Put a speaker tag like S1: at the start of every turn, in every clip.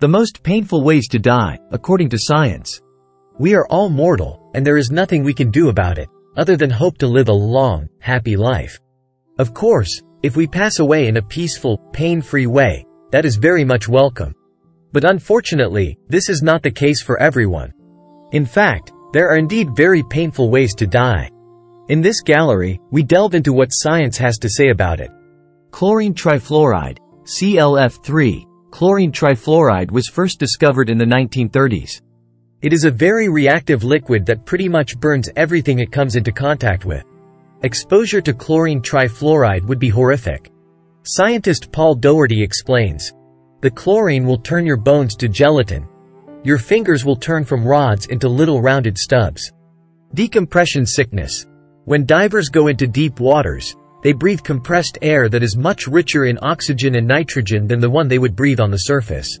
S1: The most painful ways to die, according to science.
S2: We are all mortal, and there is nothing we can do about it, other than hope to live a long, happy life. Of course, if we pass away in a peaceful, pain-free way, that is very much welcome. But unfortunately, this is not the case for everyone. In fact, there are indeed very painful ways to die. In this gallery, we delve into what science has to say about it.
S1: Chlorine trifluoride, ClF3. Chlorine trifluoride was first discovered in the 1930s.
S2: It is a very reactive liquid that pretty much burns everything it comes into contact with. Exposure to chlorine trifluoride would be horrific. Scientist Paul Daugherty explains. The chlorine will turn your bones to gelatin. Your fingers will turn from rods into little rounded stubs. Decompression sickness. When divers go into deep waters, they breathe compressed air that is much richer in oxygen and nitrogen than the one they would breathe on the surface.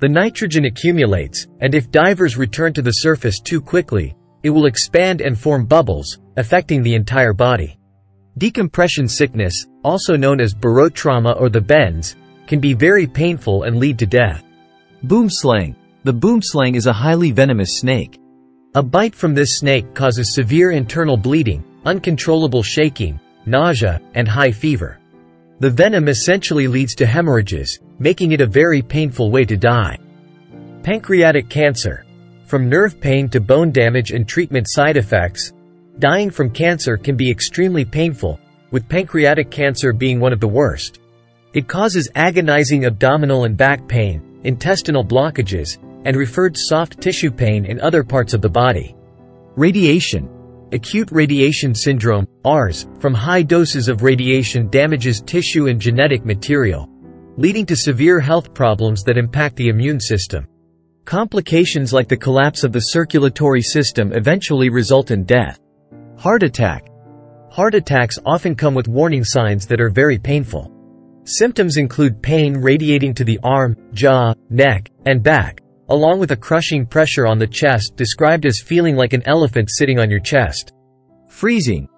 S2: The nitrogen accumulates, and if divers return to the surface too quickly, it will expand and form bubbles, affecting the entire body. Decompression sickness, also known as barotrauma or the bends, can be very painful and lead to death.
S1: Boomslang. The boomslang is a highly venomous snake.
S2: A bite from this snake causes severe internal bleeding, uncontrollable shaking, nausea, and high fever. The venom essentially leads to hemorrhages, making it a very painful way to die. Pancreatic cancer. From nerve pain to bone damage and treatment side effects, dying from cancer can be extremely painful, with pancreatic cancer being one of the worst. It causes agonizing abdominal and back pain, intestinal blockages, and referred soft tissue pain in other parts of the body. Radiation. Acute radiation syndrome, ARS, from high doses of radiation damages tissue and genetic material, leading to severe health problems that impact the immune system. Complications like the collapse of the circulatory system eventually result in death. Heart attack. Heart attacks often come with warning signs that are very painful. Symptoms include pain radiating to the arm, jaw, neck, and back, along with a crushing pressure on the chest described as feeling like an elephant sitting on your chest. Freezing.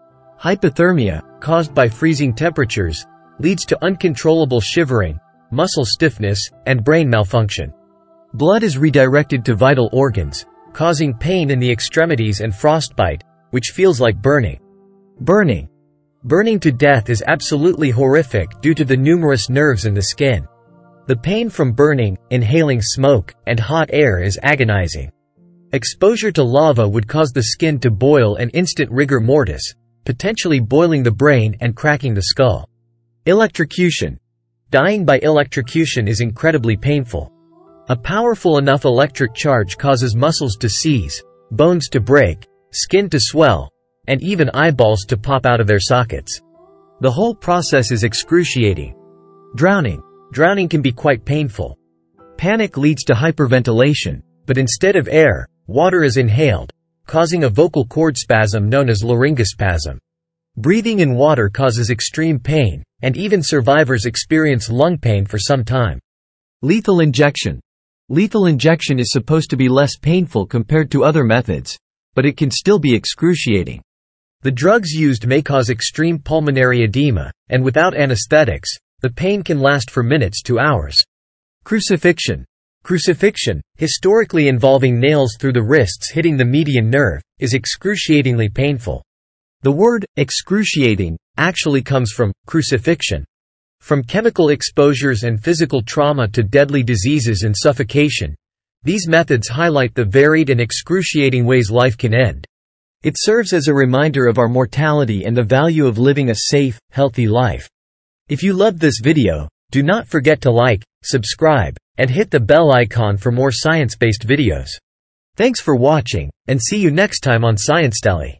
S2: Hypothermia, caused by freezing temperatures, leads to uncontrollable shivering, muscle stiffness, and brain malfunction. Blood is redirected to vital organs, causing pain in the extremities and frostbite, which feels like burning. Burning. Burning to death is absolutely horrific due to the numerous nerves in the skin. The pain from burning, inhaling smoke, and hot air is agonizing. Exposure to lava would cause the skin to boil and instant rigor mortis, potentially boiling the brain and cracking the skull. Electrocution. Dying by electrocution is incredibly painful. A powerful enough electric charge causes muscles to seize, bones to break, skin to swell, and even eyeballs to pop out of their sockets. The whole process is excruciating. Drowning. Drowning can be quite painful. Panic leads to hyperventilation, but instead of air, water is inhaled, causing a vocal cord spasm known as laryngospasm. Breathing in water causes extreme pain, and even survivors experience lung pain for some time. Lethal injection. Lethal injection is supposed to be less painful compared to other methods, but it can still be excruciating. The drugs used may cause extreme pulmonary edema, and without anesthetics, the pain can last for minutes to hours. Crucifixion. Crucifixion, historically involving nails through the wrists hitting the median nerve, is excruciatingly painful. The word, excruciating, actually comes from crucifixion. From chemical exposures and physical trauma to deadly diseases and suffocation, these methods highlight the varied and excruciating ways life can end. It serves as a reminder of our mortality and the value of living a safe, healthy life. If you loved this video, do not forget to like, subscribe, and hit the bell icon for more science-based videos. Thanks for watching, and see you next time on Sciencetelly.